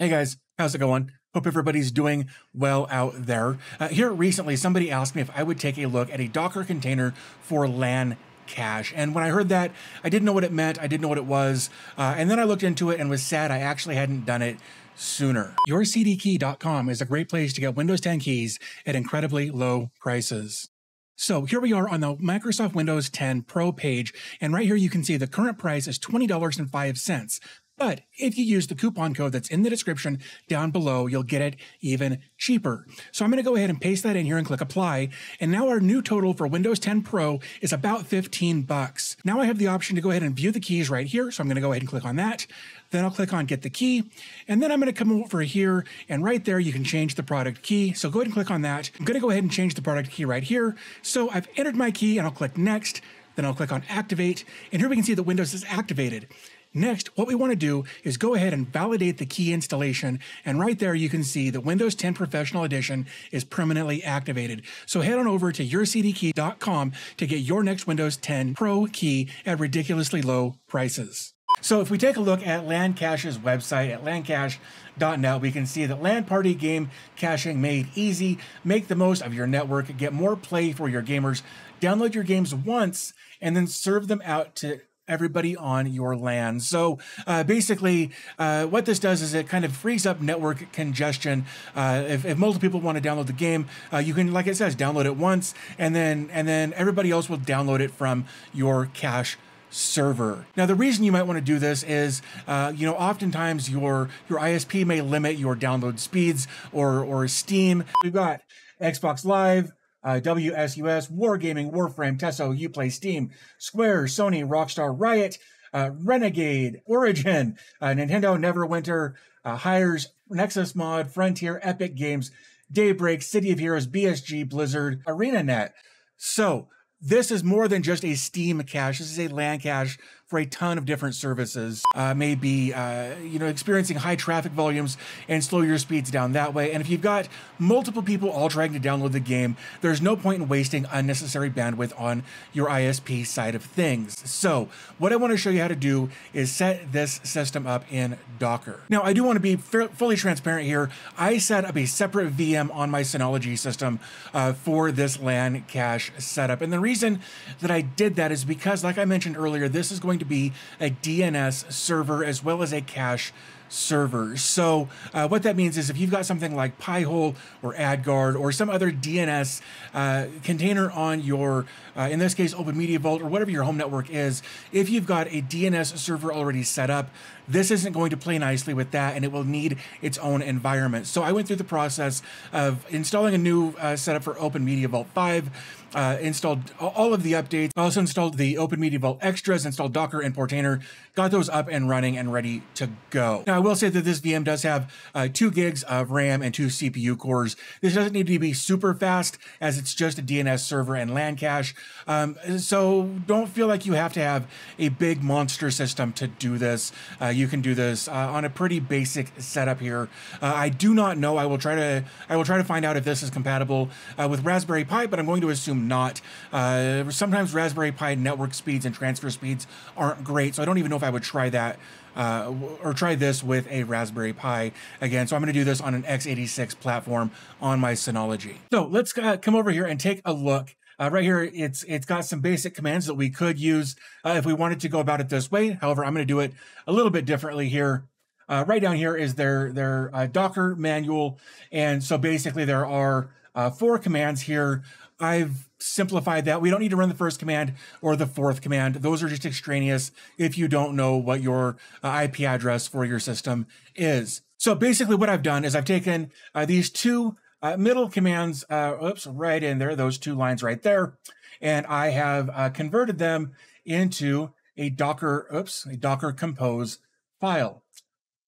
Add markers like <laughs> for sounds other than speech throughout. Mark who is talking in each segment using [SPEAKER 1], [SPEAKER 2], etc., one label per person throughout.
[SPEAKER 1] Hey guys, how's it going? Hope everybody's doing well out there. Uh, here recently, somebody asked me if I would take a look at a Docker container for LAN cache. And when I heard that, I didn't know what it meant. I didn't know what it was. Uh, and then I looked into it and was sad I actually hadn't done it sooner. YourCDKey.com is a great place to get Windows 10 keys at incredibly low prices. So here we are on the Microsoft Windows 10 Pro page, and right here you can see the current price is $20.05. But if you use the coupon code that's in the description down below, you'll get it even cheaper. So I'm going to go ahead and paste that in here and click apply. And now our new total for Windows 10 Pro is about 15 bucks. Now I have the option to go ahead and view the keys right here. So I'm going to go ahead and click on that. Then I'll click on get the key. And then I'm going to come over here and right there you can change the product key. So go ahead and click on that. I'm going to go ahead and change the product key right here. So I've entered my key and I'll click next. Then I'll click on activate. And here we can see that Windows is activated. Next, what we want to do is go ahead and validate the key installation. And right there, you can see that Windows 10 Professional Edition is permanently activated. So head on over to yourcdkey.com to get your next Windows 10 Pro key at ridiculously low prices. So if we take a look at LANCache's website at lancache.net, we can see that LAN party game caching made easy. Make the most of your network, get more play for your gamers, download your games once, and then serve them out to everybody on your LAN. So uh, basically, uh, what this does is it kind of frees up network congestion. Uh, if, if, multiple people want to download the game, uh, you can, like it says, download it once, and then and then everybody else will download it from your cache server. Now, the reason you might want to do this is, uh, you know, oftentimes your your ISP may limit your download speeds or or Steam. We've got Xbox Live, uh, WSUS, Wargaming, Warframe, Teso, Uplay, Steam, Square, Sony, Rockstar, Riot, uh, Renegade, Origin, uh, Nintendo, Neverwinter, uh, Hi-Rez, Nexus Mod, Frontier, Epic Games, Daybreak, City of Heroes, BSG, Blizzard, ArenaNet. So this is more than just a Steam cache. This is a LAN cache for a ton of different services. Uh, maybe uh, you know experiencing high traffic volumes and slow your speeds down that way. And if you've got multiple people all trying to download the game, there's no point in wasting unnecessary bandwidth on your ISP side of things. So what I want to show you how to do is set this system up in Docker. Now I do want to be fully transparent here. I set up a separate VM on my Synology system uh, for this LAN cache setup. And the reason that I did that is because, like I mentioned earlier, this is going to be a DNS server as well as a cache server. So uh, what that means is if you've got something like Pi-hole or AdGuard or some other DNS uh, container on your, uh, in this case, Open Media Vault or whatever your home network is, if you've got a DNS server already set up, this isn't going to play nicely with that and it will need its own environment. So I went through the process of installing a new uh, setup for Open Media Vault 5, uh, installed all of the updates. I also installed the Open Media Vault extras, installed Docker and Portainer, got those up and running and ready to go. Now, I will say that this VM does have uh, two gigs of RAM and two CPU cores. This doesn't need to be super fast as it's just a DNS server and LAN cache. Um, so don't feel like you have to have a big monster system to do this. Uh, you can do this uh, on a pretty basic setup here. Uh, I do not know. I will try to I will try to find out if this is compatible uh, with Raspberry Pi, but I'm going to assume not. Uh, sometimes Raspberry Pi network speeds and transfer speeds aren't great, so I don't even know if I would try that. Uh, or try this with a Raspberry Pi again. So I'm going to do this on an x86 platform on my Synology. So let's uh, come over here and take a look uh, right here, it's it's got some basic commands that we could use uh, if we wanted to go about it this way. However, I'm going to do it a little bit differently here. Uh, right down here is their their uh, Docker manual, and so basically there are uh, four commands here. I've simplified that. We don't need to run the first command or the fourth command. Those are just extraneous if you don't know what your uh, IP address for your system is. So basically what I've done is I've taken these two uh, middle commands, uh, oops, right in there, those two lines right there. And I have uh, converted them into a Docker, oops, a Docker compose file.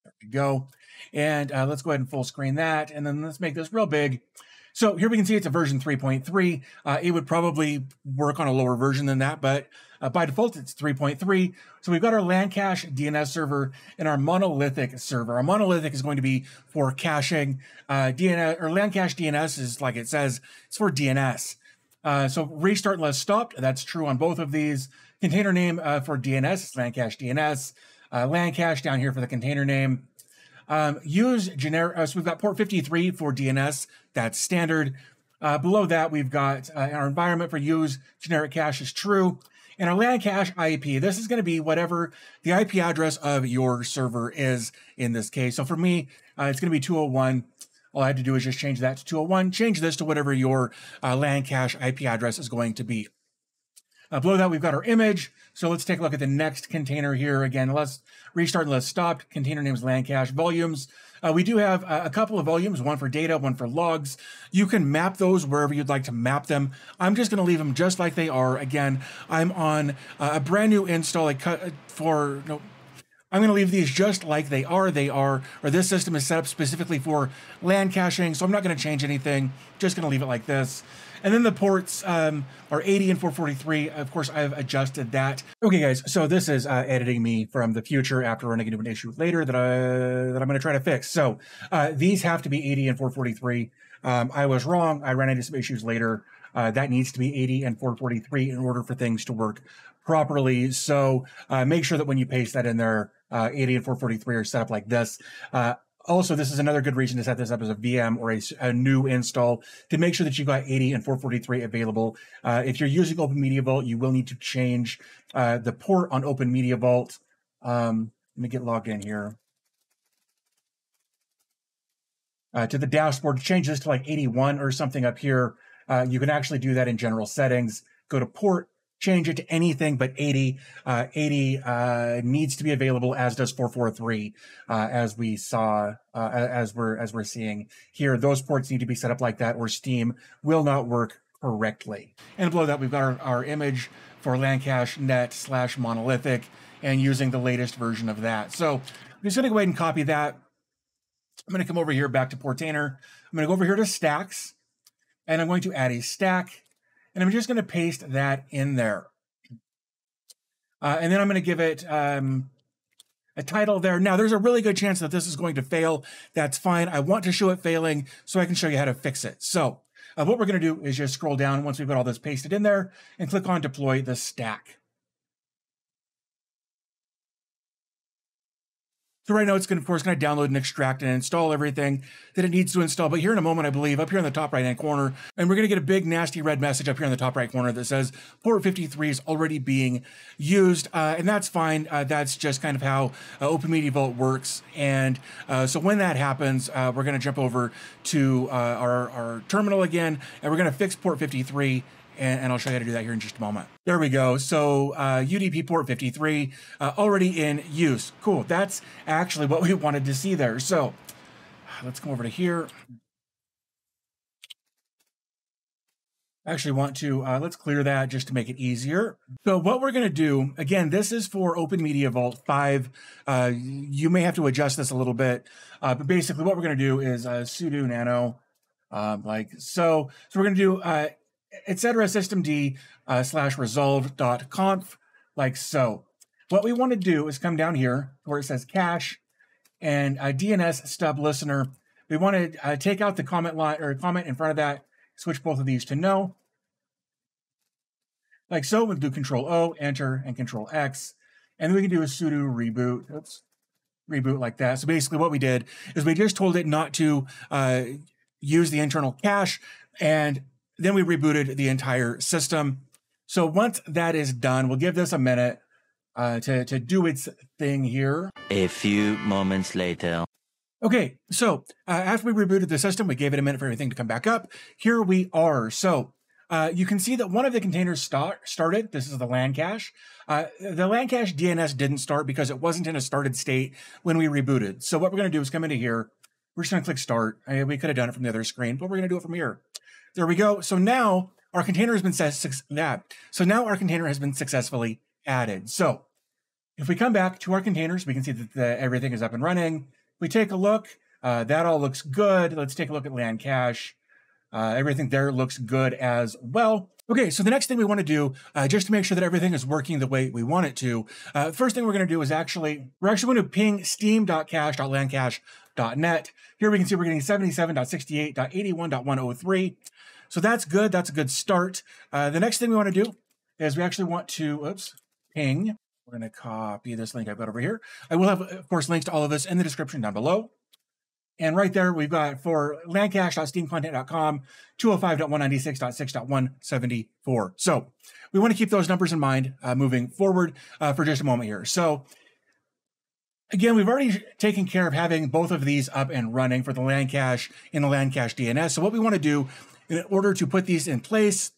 [SPEAKER 1] There we go. And uh, let's go ahead and full screen that. And then let's make this real big. So here we can see it's a version 3.3. Uh, it would probably work on a lower version than that, but uh, by default, it's 3.3. So we've got our LAN cache DNS server and our monolithic server. Our monolithic is going to be for caching. Uh, DNS or LAN cache DNS is like it says, it's for DNS. Uh, so restart unless stopped. That's true on both of these. Container name uh, for DNS is LAN cache DNS. Uh, LAN cache down here for the container name. Um, use generic, uh, so we've got port 53 for DNS, that's standard. Uh, below that, we've got uh, our environment for use generic cache is true. And our LAN cache IP, this is going to be whatever the IP address of your server is in this case. So for me, uh, it's going to be 201. All I had to do is just change that to 201, change this to whatever your uh, LAN cache IP address is going to be. Uh, below that, we've got our image. So let's take a look at the next container here. Again, let's restart and let's stop. Container names LAN cache volumes. Uh, we do have a couple of volumes, one for data, one for logs. You can map those wherever you'd like to map them. I'm just going to leave them just like they are. Again, I'm on uh, a brand new install I cut uh, for, no, I'm going to leave these just like they are. They are, or this system is set up specifically for LAN caching, so I'm not going to change anything. Just going to leave it like this. And then the ports um, are 80 and 443. Of course, I've adjusted that. Okay, guys, so this is uh, editing me from the future after running into an issue later that, I, that I'm going to try to fix. So uh, these have to be 80 and 443. Um, I was wrong. I ran into some issues later. Uh, that needs to be 80 and 443 in order for things to work properly. So uh, make sure that when you paste that in there, uh, 80 and 443 are set up like this. Uh, also, this is another good reason to set this up as a VM or a, a new install to make sure that you've got 80 and 443 available. Uh, if you're using Open Media Vault, you will need to change uh, the port on Open Media Vault. Um, let me get logged in here. Uh, to the dashboard, change this to like 81 or something up here. Uh, you can actually do that in general settings. Go to port, change it to anything but 80. Uh, 80 uh, needs to be available, as does 443, uh, as we saw, uh, as we're as we're seeing here. Those ports need to be set up like that, or Steam will not work correctly. And below that, we've got our, our image for LAN cache net slash monolithic, and using the latest version of that. So I'm just going to go ahead and copy that. I'm going to come over here back to Portainer. I'm going to go over here to stacks, and I'm going to add a stack and I'm just going to paste that in there. Uh, and then I'm going to give it um, a title there. Now, there's a really good chance that this is going to fail. That's fine. I want to show it failing so I can show you how to fix it. So uh, what we're going to do is just scroll down once we've got all this pasted in there and click on deploy the stack. So right now it's going to, of course, going to download and extract and install everything that it needs to install. But here in a moment, I believe, up here in the top right-hand corner, and we're going to get a big nasty red message up here in the top right corner that says port 53 is already being used. Uh, and that's fine. Uh, that's just kind of how uh, Open Media Vault works. And uh, so when that happens, uh, we're going to jump over to uh, our, our terminal again, and we're going to fix port 53 and, and, I'll show you how to do that here in just a moment. There we go. So uh, UDP port 53 uh, already in use. Cool. That's actually what we <laughs> wanted to see there. So let's come over to here. actually want to, uh, let's clear that just to make it easier. So what we're going to do, again, this is for Open Media Vault 5. Uh, you may have to adjust this a little bit, uh, but basically what we're going to do is uh, sudo nano, um, like so. So we're going to do uh, etc. systemd uh, slash resolve dot conf like so. What we want to do is come down here where it says cache and a DNS stub listener. We want to uh, take out the comment line or comment in front of that, switch both of these to no. Like so, we'll do control O, enter, and control X. And then we can do a sudo reboot. Oops. Reboot like that. So basically what we did is we just told it not to uh, use the internal cache and then we rebooted the entire system. So once that is done, we'll give this a minute uh, to, to do its thing here.
[SPEAKER 2] A few moments later.
[SPEAKER 1] Okay, so uh, after we rebooted the system, we gave it a minute for everything to come back up. Here we are. So uh, you can see that one of the containers start, started. This is the LAN cache. Uh, the LAN cache DNS didn't start because it wasn't in a started state when we rebooted. So what we're going to do is come into here. We're just going to click start. I we could have done it from the other screen, but we're going to do it from here. There we go. So now our container has been set. So now our container has been successfully added. So if we come back to our containers, we can see that the, everything is up and running. We take a look. Uh, that all looks good. Let's take a look at LAN cache. Uh, everything there looks good as well. Okay, so the next thing we want to do, uh, just to make sure that everything is working the way we want it to, uh, first thing we're going to do is actually, we're actually going to ping steam.cache.lancache.net. Here we can see we're getting 77.68.81.103. So that's good. That's a good start. Uh, the next thing we want to do is we actually want to, oops, ping. We're going to copy this link I've got over here. I will have, of course, links to all of this in the description down below. And right there, we've got for lancache.steamcontent.com, 205.196.6.174. So we want to keep those numbers in mind uh, moving forward uh, for just a moment here. So again, we've already taken care of having both of these up and running for the LAN cache in the LAN cache DNS. So what we want to do in order to put these in place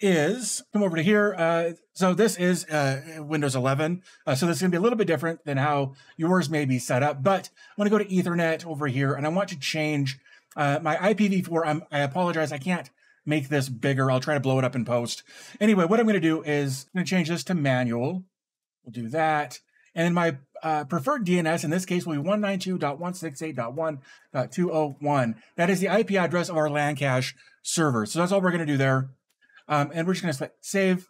[SPEAKER 1] is come over to here. Uh, so this is uh, Windows 11. Uh, so this is going to be a little bit different than how yours may be set up. But I want to go to Ethernet over here, and I want to change uh, my IPv4. I'm, I apologize, I can't make this bigger. I'll try to blow it up in post. Anyway, what I'm going to do is I'm going to change this to manual. We'll do that. And then my uh, preferred DNS in this case will be 192.168.1.201. That is the IP address of our LAN cache server. So that's all we're going to do there. Um, and we're just going to save.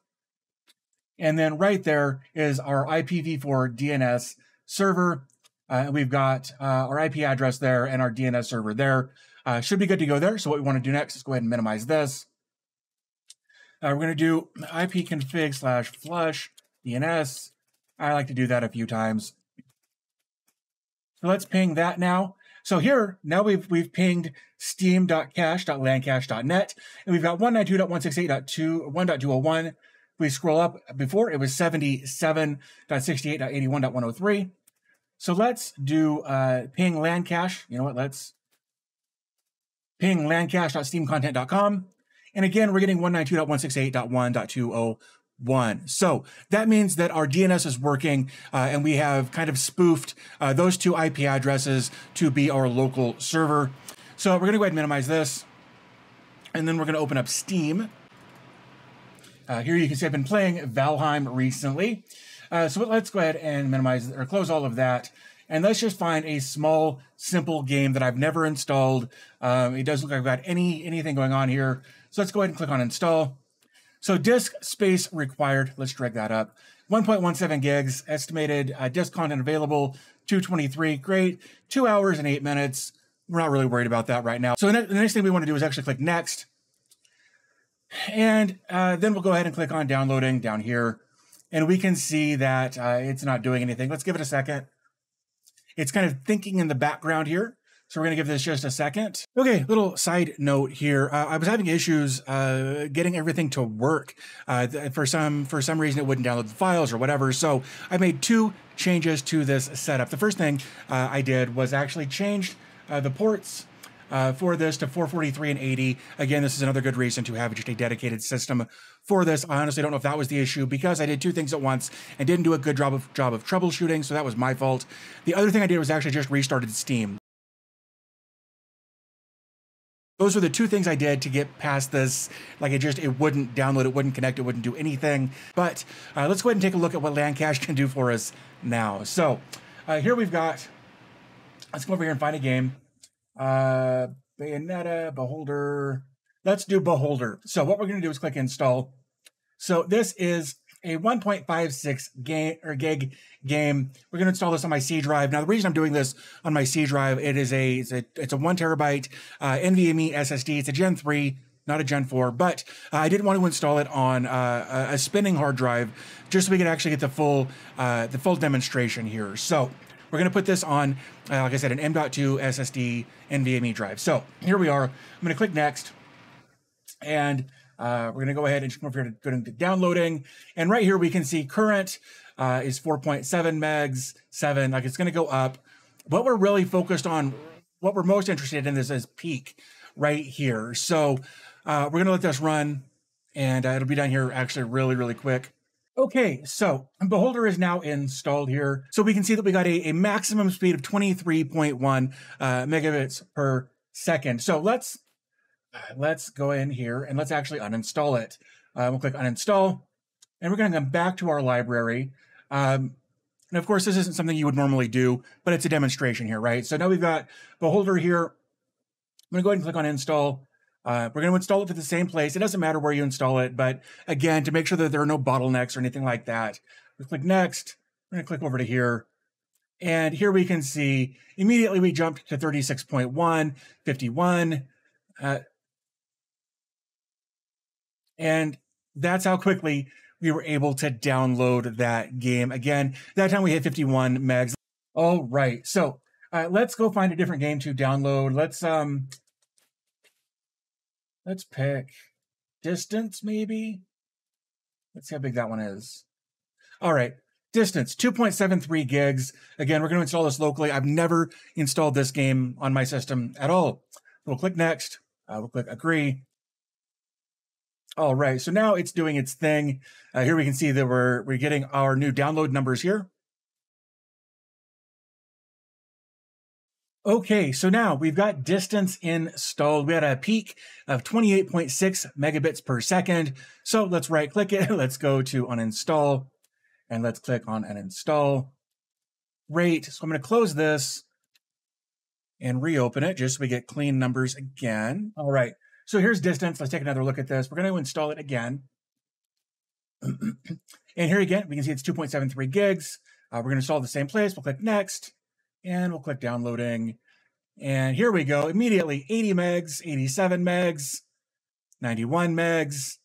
[SPEAKER 1] And then right there is our IPv4 DNS server. Uh, we've got uh, our IP address there and our DNS server there. Uh, should be good to go there. So what we want to do next is go ahead and minimize this. Uh, we're going to do ipconfig slash flush DNS. I like to do that a few times. So let's ping that now. So here, now we've we've pinged steam.cache.lancache.net, and we've got 192.168.2.1.201. We scroll up before it was 77.68.81.103. So let's do uh, ping landcache. You know what? Let's ping lancache.steamcontent.com. And again, we're getting 192.168.1.20 one. So that means that our DNS is working uh, and we have kind of spoofed uh, those two IP addresses to be our local server. So we're going to go ahead and minimize this. And then we're going to open up Steam. Uh, here you can see I've been playing Valheim recently. Uh, so let's go ahead and minimize or close all of that. And let's just find a small, simple game that I've never installed. Um, it doesn't look like I've got any anything going on here. So let's go ahead and click on install. So disk space required. Let's drag that up. 1.17 gigs estimated uh, disk content available. 223. Great. Two hours and eight minutes. We're not really worried about that right now. So the next thing we want to do is actually click next. And uh, then we'll go ahead and click on downloading down here. And we can see that uh, it's not doing anything. Let's give it a second. It's kind of thinking in the background here. So we're going to give this just a second. Okay, little side note here. Uh, I was having issues uh, getting everything to work. Uh, for some for some reason, it wouldn't download the files or whatever. So I made two changes to this setup. The first thing uh, I did was actually change uh, the ports uh, for this to 443 and 80. Again, this is another good reason to have just a dedicated system for this. I honestly don't know if that was the issue because I did two things at once and didn't do a good job of job of troubleshooting, so that was my fault. The other thing I did was actually just restarted Steam. Those are the two things I did to get past this. Like it just, it wouldn't download, it wouldn't connect, it wouldn't do anything. But uh, let's go ahead and take a look at what LAN cache can do for us now. So uh, here we've got, let's go over here and find a game. Uh, Bayonetta, Beholder. Let's do Beholder. So what we're going to do is click install. So this is a 1.56 game or gig game. We're going to install this on my C drive. Now, the reason I'm doing this on my C drive, it is a it's a, it's a one terabyte uh, NVMe SSD. It's a Gen 3 not a Gen 4, but uh, I didn't want to install it on uh, a spinning hard drive just so we could actually get the full uh, the full demonstration here. So we're going to put this on, uh, like I said, an M.2 SSD NVMe drive. So here we are. I'm going to click next, and uh, we're going to go ahead and come over here to go into downloading. And right here, we can see current uh, is 4.7 megs, 7. Like it's going to go up. What we're really focused on, what we're most interested in is, peak right here. So uh, we're going to let this run and uh, it'll be done here actually really, really quick. Okay, so Beholder is now installed here. So we can see that we got a, a maximum speed of 23.1 uh, megabits per second. So let's let's go in here and let's actually uninstall it. Uh, we'll click uninstall, and we're going to come back to our library. Um, and of course, this isn't something you would normally do, but it's a demonstration here, right? So now we've got Beholder here. I'm going to go ahead and click on install. Uh, we're going to install it to the same place. It doesn't matter where you install it, but again, to make sure that there are no bottlenecks or anything like that, we click next. We're going to click over to here. And here we can see immediately we jumped to 36.1, 51. Uh, and that's how quickly we were able to download that game. Again, that time we hit 51 megs. All right. So Uh, let's go find a different game to download. Let's um, let's pick distance maybe. Let's see how big that one is. All right, distance 2.73 gigs. Again, we're going to install this locally. I've never installed this game on my system at all. We'll click next. Uh, we'll click agree. All right, so now it's doing its thing. Uh, here we can see that we're we're getting our new download numbers here. Okay, so now we've got distance installed. We had a peak of 28.6 megabits per second. So let's right click it. <laughs> Let's go to uninstall and let's click on uninstall. rate. So I'm going to close this and reopen it just so we get clean numbers again. All right. So here's distance. Let's take another look at this. We're going to install it again. <clears throat> and here again, we can see it's 2.73 gigs. Uh, we're going to install the same place. We'll click next and we'll click downloading. And here we go. Immediately 80 megs, 87 megs, 91 megs.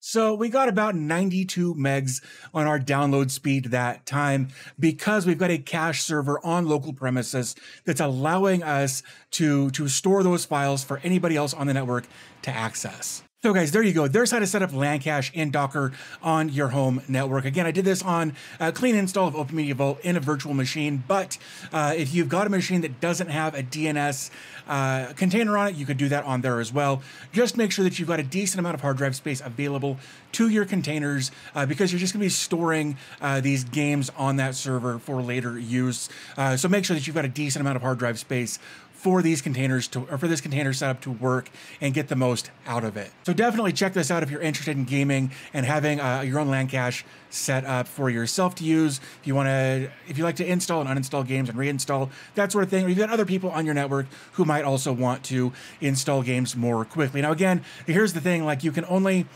[SPEAKER 1] So we got about 92 megs on our download speed that time because we've got a cache server on local premises that's allowing us to, to store those files for anybody else on the network to access. So guys, there you go. There's how to set up LAN cache in Docker on your home network. Again, I did this on a clean install of Open Media Vault in a virtual machine, but uh, if you've got a machine that doesn't have a DNS uh, container on it, you could do that on there as well. Just make sure that you've got a decent amount of hard drive space available to your containers uh, because you're just going to be storing uh, these games on that server for later use. Uh, so make sure that you've got a decent amount of hard drive space for these containers to, or for this container setup to work and get the most out of it. So definitely check this out if you're interested in gaming and having uh, your own LAN cache set up for yourself to use. If you want to, if you like to install and uninstall games and reinstall, that sort of thing, or you've got other people on your network who might also want to install games more quickly. Now, again, here's the thing, like you can only,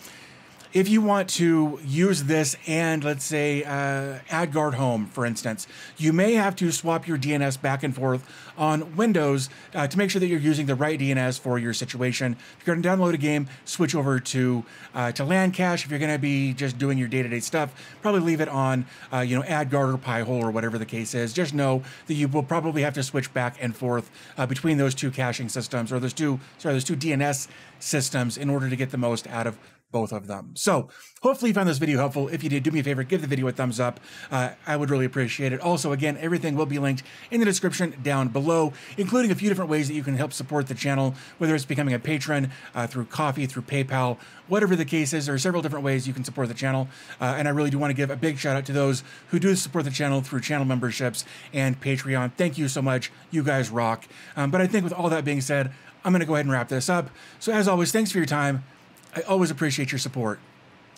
[SPEAKER 1] if you want to use this and let's say uh, AdGuard Home, for instance, you may have to swap your DNS back and forth on Windows uh, to make sure that you're using the right DNS for your situation. If you're going to download a game, switch over to uh, to LAN cache. If you're going to be just doing your day-to-day stuff, probably leave it on, uh, you know, AdGuard or Pi-hole or whatever the case is. Just know that you will probably have to switch back and forth uh, between those two caching systems or those two sorry those two DNS systems in order to get the most out of both of them. So hopefully you found this video helpful. If you did, do me a favor, give the video a thumbs up. Uh, I would really appreciate it. Also, again, everything will be linked in the description down below, including a few different ways that you can help support the channel, whether it's becoming a patron uh, through Ko-fi, through PayPal, whatever the case is. There are several different ways you can support the channel. Uh, and I really do want to give a big shout out to those who do support the channel through channel memberships and Patreon. Thank you so much. You guys rock. Um, but I think with all that being said, I'm going to go ahead and wrap this up. So as always, thanks for your time. I always appreciate your support,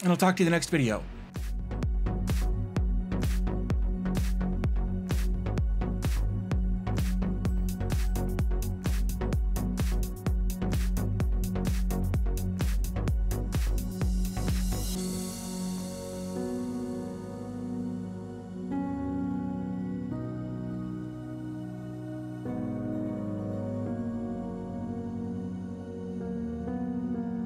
[SPEAKER 1] and I'll talk to you in the next video.